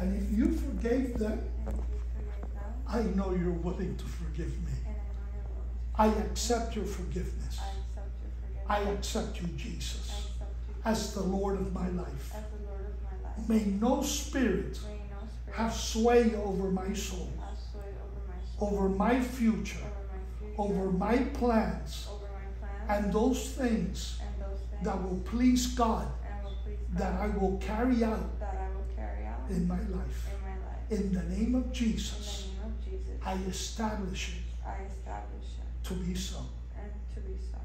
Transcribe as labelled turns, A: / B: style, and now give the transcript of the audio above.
A: And if you forgave them,
B: and if you forgive them,
A: I know you're willing to forgive me.
B: I know you're willing to
A: I
B: forgive me,
A: accept your forgiveness.
B: I accept your forgiveness.
A: I accept you, Jesus,
B: I accept you
A: as the Lord of my life.
B: as the Lord of my life.
A: May no spirit
B: May no spirit
A: have sway over my soul,
B: over my soul,
A: over my future,
B: over my future,
A: over my plans,
B: over my plans,
A: and those things
B: and those things
A: that will please God,
B: and will please
A: that I will carry out
B: that I will carry out
A: in my life.
B: in my life.
A: In the name of
B: In
A: Jesus,
B: the name of Jesus,
A: I establish it
B: I establish it
A: to be so.
B: and to be so.